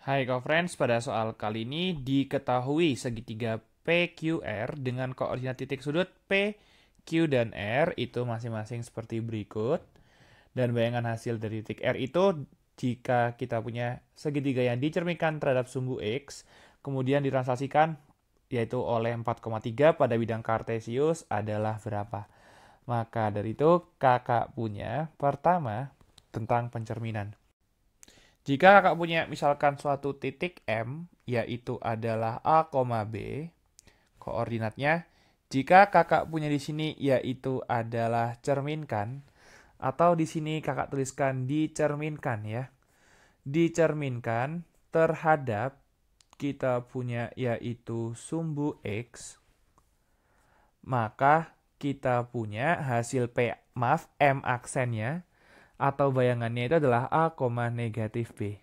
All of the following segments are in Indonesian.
Hai friends, pada soal kali ini diketahui segitiga PQR dengan koordinat titik sudut P, Q, dan R itu masing-masing seperti berikut. Dan bayangan hasil dari titik R itu jika kita punya segitiga yang dicerminkan terhadap sumbu X, kemudian ditranslasikan yaitu oleh 4,3 pada bidang kartesius adalah berapa. Maka dari itu kakak punya pertama tentang pencerminan. Jika kakak punya misalkan suatu titik M, yaitu adalah A, B, koordinatnya, jika kakak punya di sini yaitu adalah cerminkan, atau di sini kakak tuliskan dicerminkan ya. Dicerminkan terhadap kita punya yaitu sumbu X, maka kita punya hasil P, maaf, M aksennya, atau bayangannya itu adalah A, negatif B.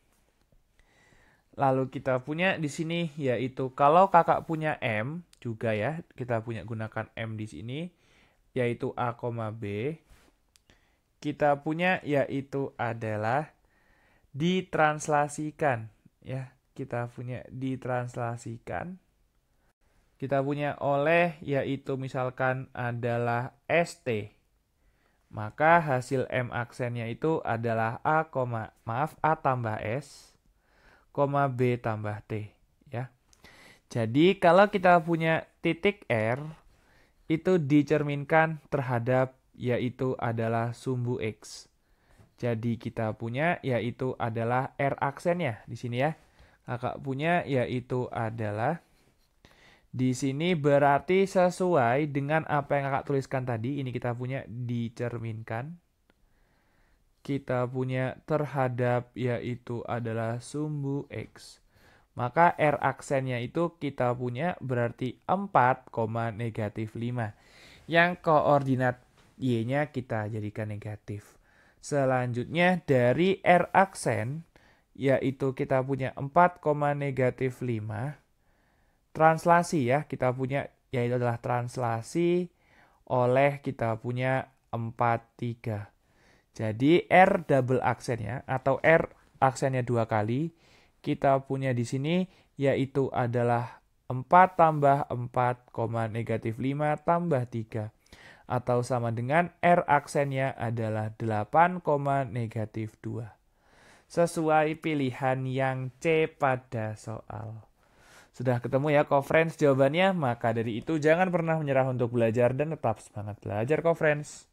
Lalu kita punya di sini yaitu kalau kakak punya M juga ya, kita punya gunakan M di sini yaitu A, B. Kita punya yaitu adalah ditranslasikan ya kita punya ditranslasikan. Kita punya oleh yaitu misalkan adalah ST. Maka hasil M aksennya itu adalah A, maaf A tambah S, B tambah T ya. Jadi kalau kita punya titik R itu dicerminkan terhadap yaitu adalah sumbu X. Jadi kita punya yaitu adalah R aksennya di sini ya kakak punya yaitu adalah di sini berarti sesuai dengan apa yang kakak tuliskan tadi. Ini kita punya dicerminkan. Kita punya terhadap yaitu adalah sumbu X. Maka R aksennya itu kita punya berarti 4, negatif 5. Yang koordinat Y-nya kita jadikan negatif. Selanjutnya dari R aksen yaitu kita punya 4, negatif 5. Translasi ya, kita punya yaitu adalah translasi oleh kita punya 4, 3. Jadi R double aksen ya, atau R aksennya dua kali. Kita punya di sini yaitu adalah 4 tambah 4, negatif 5 tambah 3. Atau sama dengan R aksennya adalah 8, negatif 2 sesuai pilihan yang C pada soal. Sudah ketemu ya co-friends jawabannya? Maka dari itu jangan pernah menyerah untuk belajar dan tetap semangat belajar co-friends.